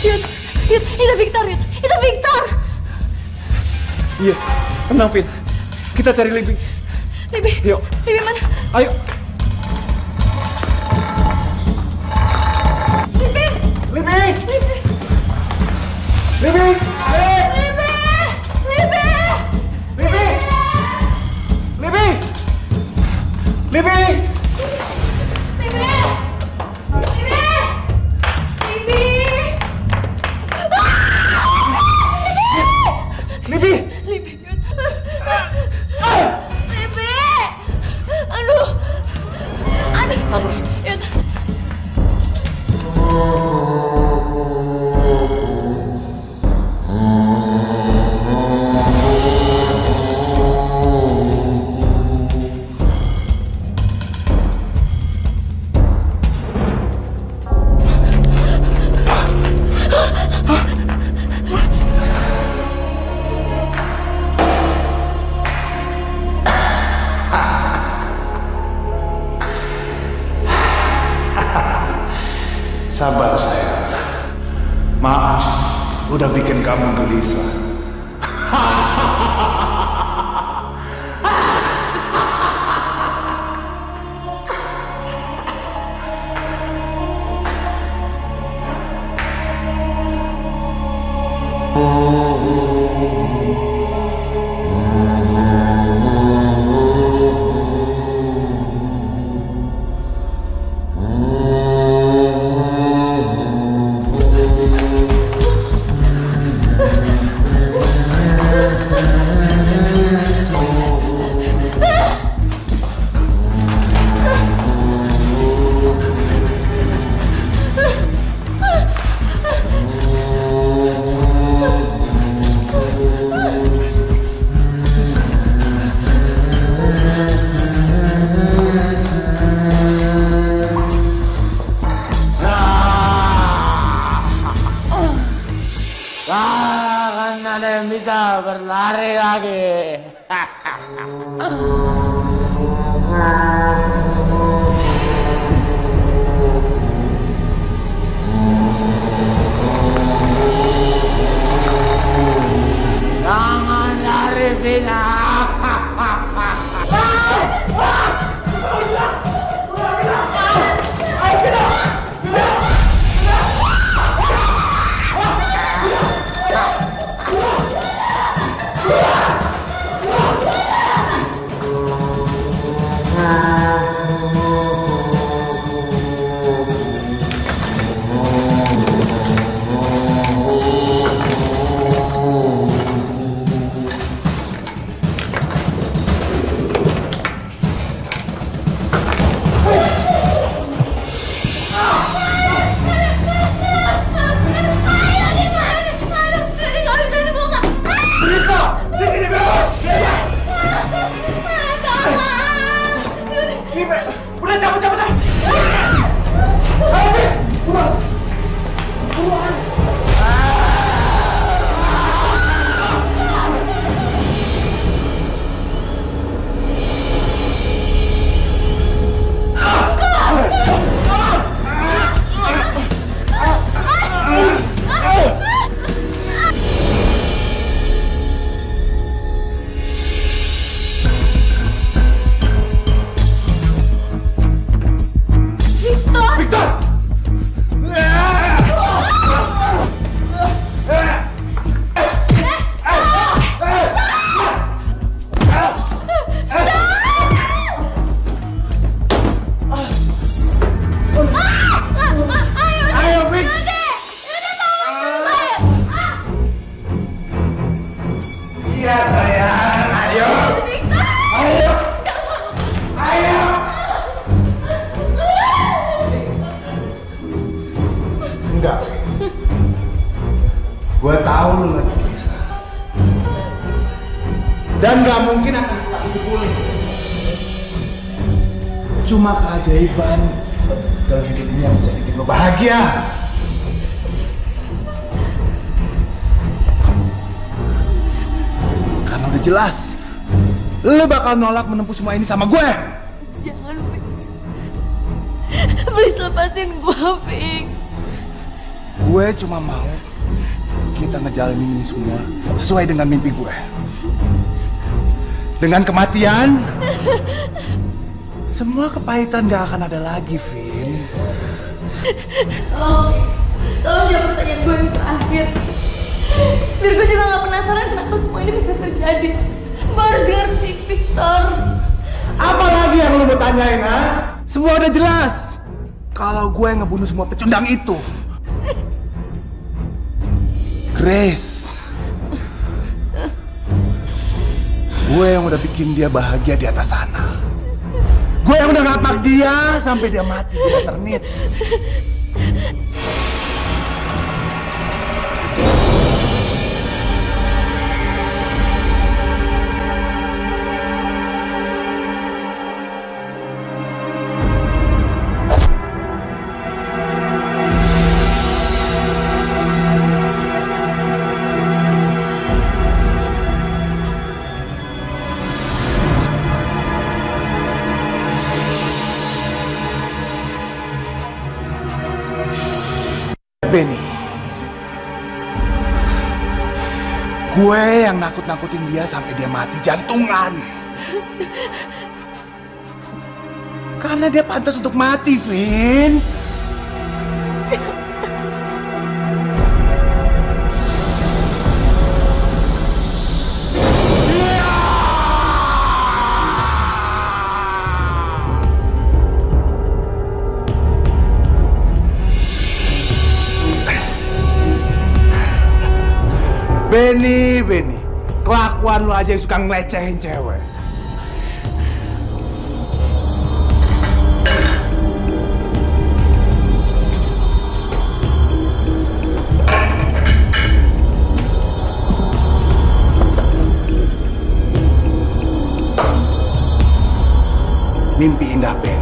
Yud, Yud, itu Victor, Yud, itu Victor. Iya, tenang, Vin. Kita cari Libby. Libby, Yuk, Libby mana? ayo. Sabar sayang. Maaf, udah bikin kamu gelisah. Nolak menempuh semua ini sama gue. Jangan, Vic. Please lepasin gua, Vic. Gue cuma mau kita ngejalanin ini semua sesuai dengan mimpi gue. Dengan kematian, semua kepahitan gak akan ada lagi, Vin. Tolong, tolong jawab pertanyaan gue yang terakhir. Biar gue juga gak penasaran kenapa semua ini bisa terjadi. Gue harus ngerti, Victor. Apa lagi yang lo mau tanyain, ha? Semua udah jelas. Kalau gue yang ngebunuh semua pecundang itu. Grace. Gue yang udah bikin dia bahagia di atas sana. Gue yang udah ngapak dia sampai dia mati di eternit. Nakut-nakutin dia sampai dia mati jantungan. Karena dia pantas untuk mati, Vin. Benny, Kelakuan lu aja yang suka ngelecehin cewek. Mimpi indah, Ben.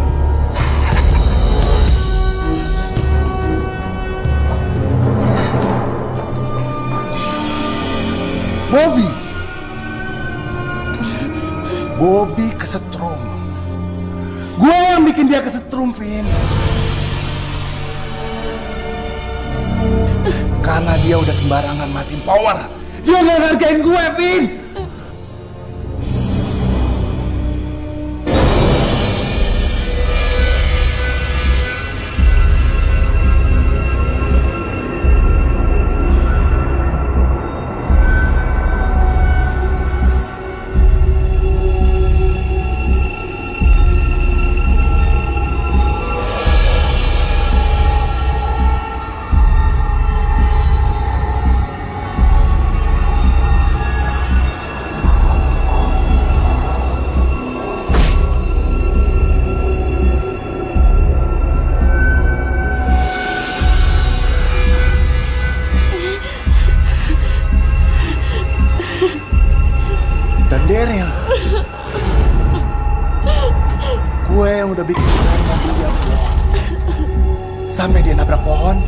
Gue yang udah bikin orang mati dia. Sampai dia nabrak pohon.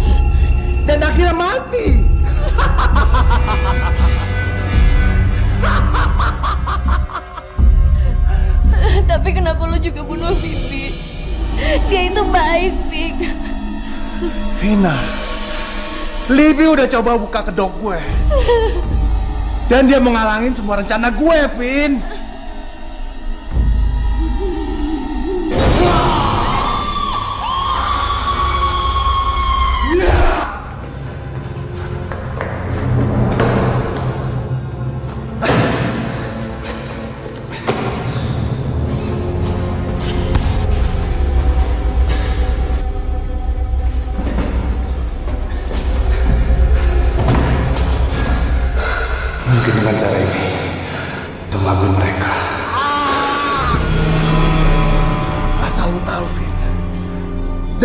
Dan akhirnya mati. Tapi kenapa lu juga bunuh Bibi? Dia itu baik, Vic. Vina. Libby udah coba buka kedok gue. Dan dia mengalangin semua rencana gue, Vin.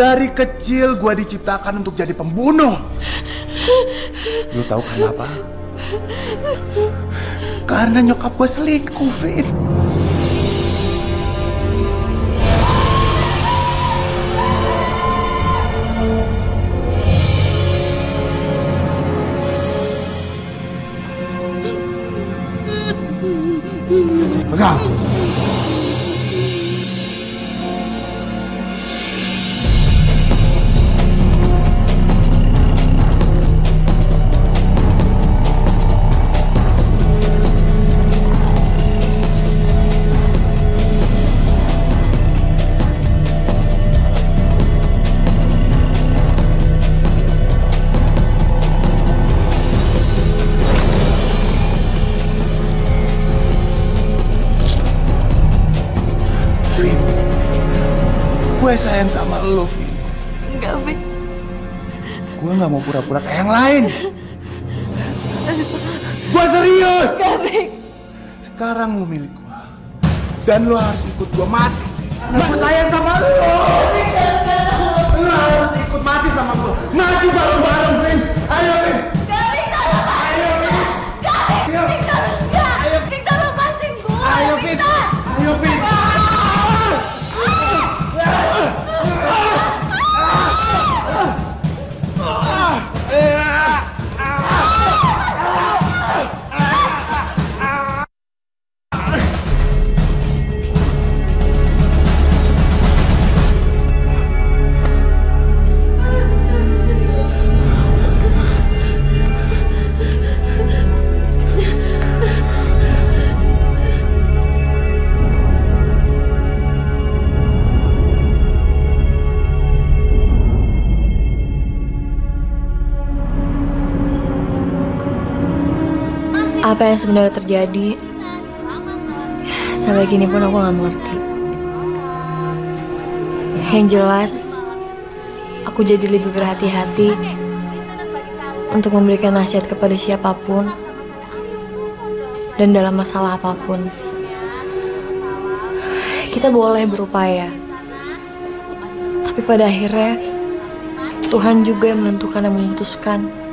Dari kecil gua diciptakan untuk jadi pembunuh. Lu tahu kenapa? Karena nyokap gue selingkuh, Vin. Pegang. Pura-pura kayak yang lain. Gue serius. Vic. Sekarang lo milik gue. Dan lo harus ikut gue mati. Vin. Gue sayang sama lo. Lo harus ikut mati sama gue. Mati bareng-bareng, Vin. Ayo, Vin. Victor lepasin gue! Ayo, Vin. Ayo, Vin. Apa yang sebenarnya terjadi? Sampai gini pun aku nggak mengerti. Yang jelas, aku jadi lebih berhati-hati untuk memberikan nasihat kepada siapa pun dan dalam masalah apa pun. Kita boleh berupaya, tapi pada akhirnya Tuhan juga yang menentukan dan memutuskan.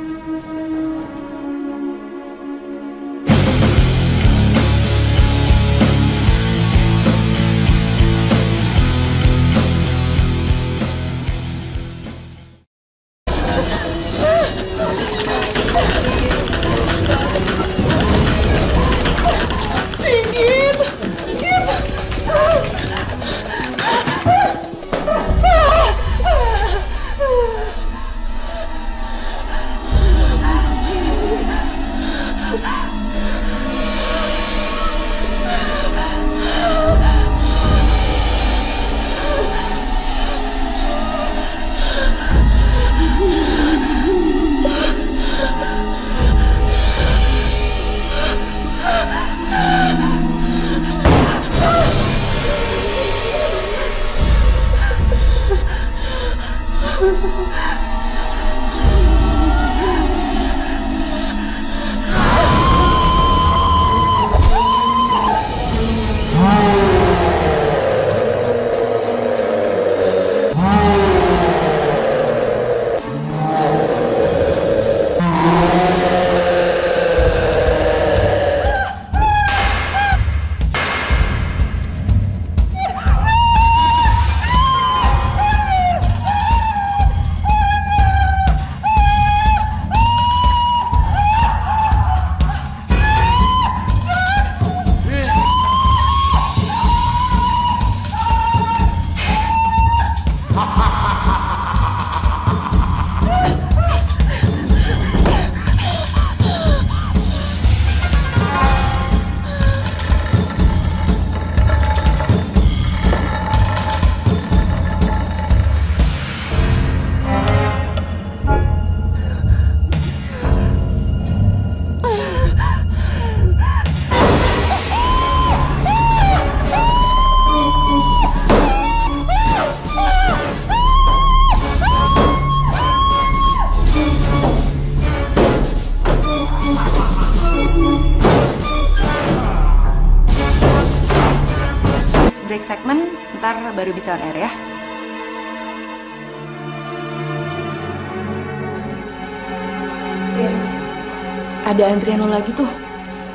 Ada antrian lo lagi tuh.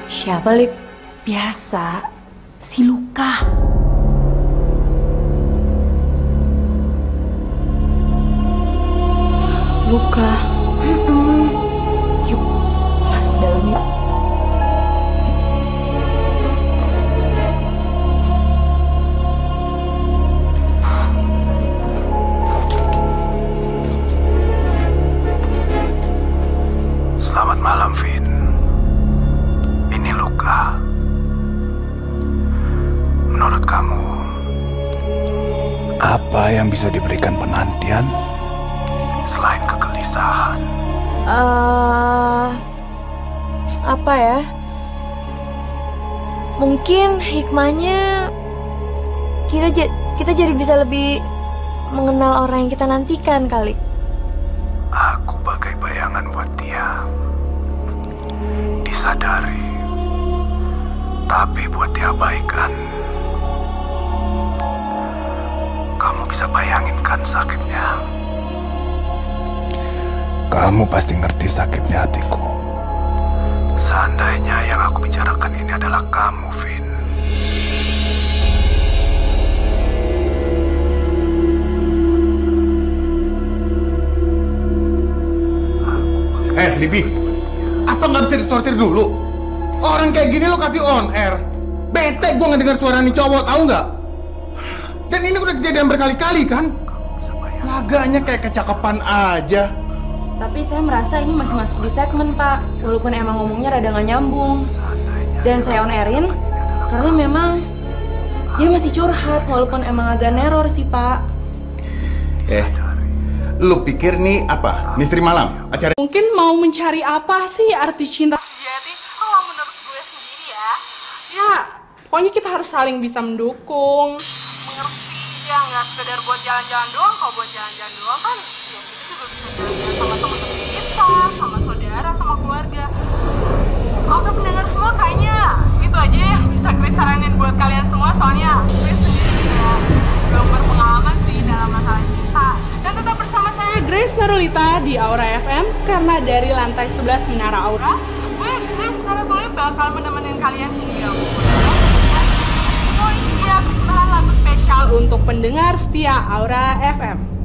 Siapa, Lip? Biasa, si Luka. Orang yang kita nantikan kali. Aku bagai bayangan buat dia. Disadari, tapi buat diabaikan. Kamu bisa bayangin kan sakitnya? Kamu pasti ngerti sakitnya hatiku. Seandainya yang aku bicarakan ini adalah kamu, Vin. Eh, Libi, apa nggak bisa distortir dulu? Orang kayak gini lo kasih on air. Bete gue ngedenger suara nih cowok, tahu nggak? Dan ini udah kejadian berkali-kali kan? Laganya kayak kecakapan aja. Tapi saya merasa ini masih masuk di segmen, Pak. Walaupun emang ngomongnya rada nggak nyambung. Dan saya on airin karena memang dia masih curhat walaupun emang agak neror sih, Pak. Lu pikir nih apa? Misteri malam? Acara Mungkin mau mencari apa sih arti cinta sejati? Kalau menurut gue sendiri ya, ya pokoknya kita harus saling bisa mendukung. Mengerti ya nggak sekedar buat jalan-jalan doang. Kalau buat jalan-jalan doang kan, ya kita juga bisa jalan-jalan sama teman-teman kita, sama saudara, sama keluarga. Oke pendengar semua kayaknya itu aja yang bisa gue saranin buat kalian semua soalnya gue sendiri juga belum berpengalaman sih dalam masalah cinta. Grace Narulita di Aura FM karena dari lantai 11 Menara Aura, gue Grace Naratuli bakal menemenin kalian hingga pukul 12. So ini dia persembahan lagu spesial untuk pendengar setia Aura FM.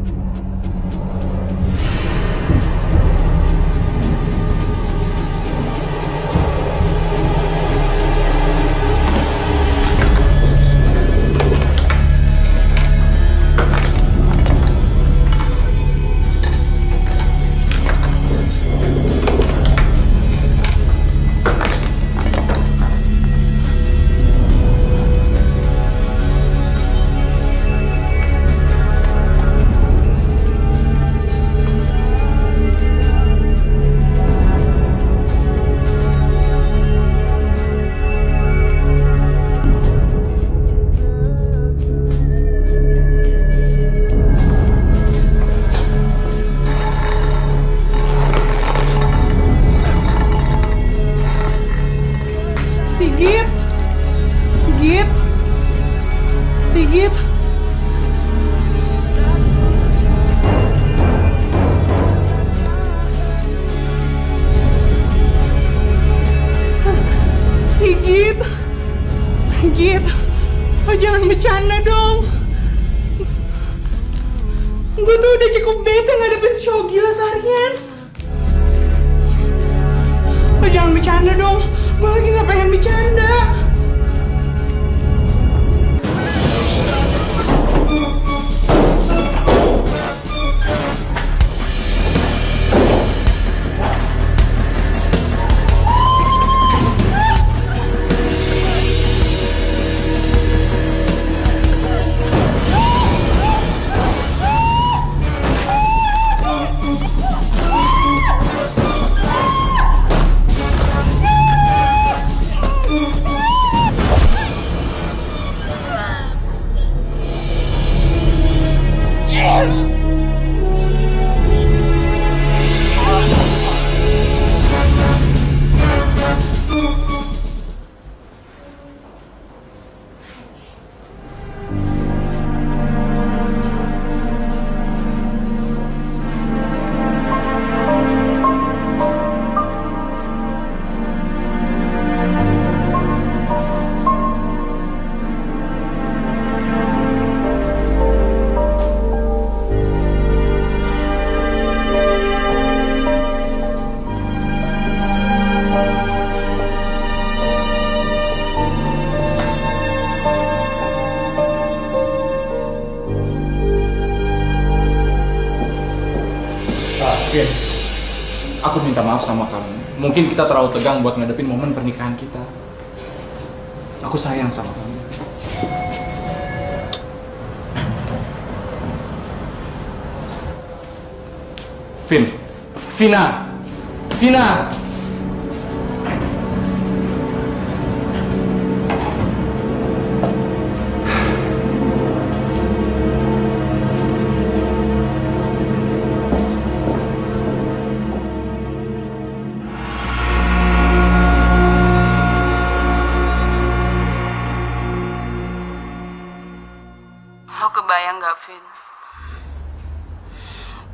Tegang buat ngadepin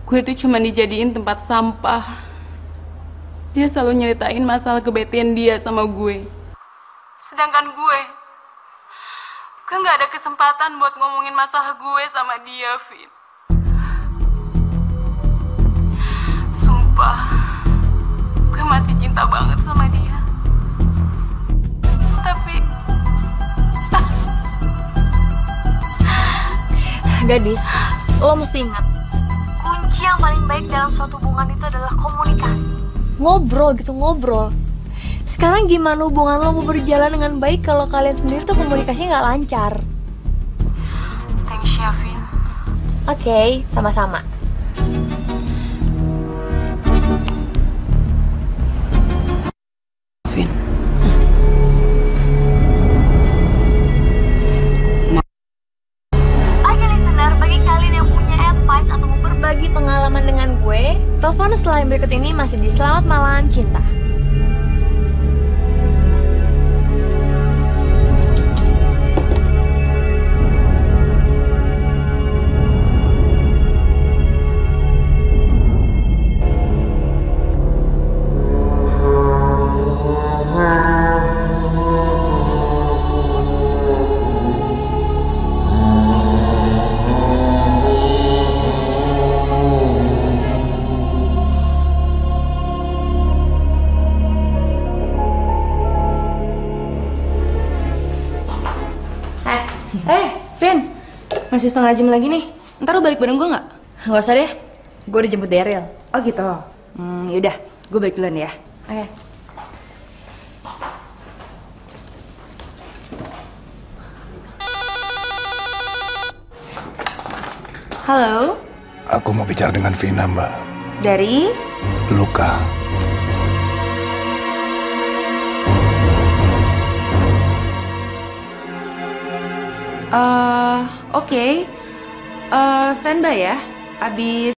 Gue tuh cuma dijadiin tempat sampah. Dia selalu nyeritain masalah kebetian dia sama gue. Sedangkan gue, gue gak ada kesempatan buat ngomongin masalah gue sama dia, Vin. Sumpah, gue masih cinta banget sama dia. Tapi Gadis, lo mesti ingat kunci yang paling baik dalam suatu hubungan itu adalah komunikasi. Ngobrol gitu, ngobrol. Sekarang gimana hubungan lo mau berjalan dengan baik kalau kalian sendiri tuh komunikasinya nggak lancar? thanks Vin. Oke, sama-sama. Masih Selamat Malam Cinta. Masih setengah jam lagi nih. Ntar lu balik bareng gue nggak? Nggak usah deh, gue udah jemput Daryl. Oh gitu. Hmm, yaudah, gue balik duluan ya. Oke. Halo, Aku mau bicara dengan Vina, Mbak. dari Luka. eh oke, Eh, standby ya. Abis